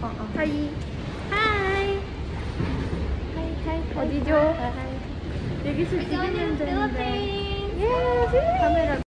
하 이. 하 이. 어디 죠? 여기서 지금면되 는. 예, 카메 라.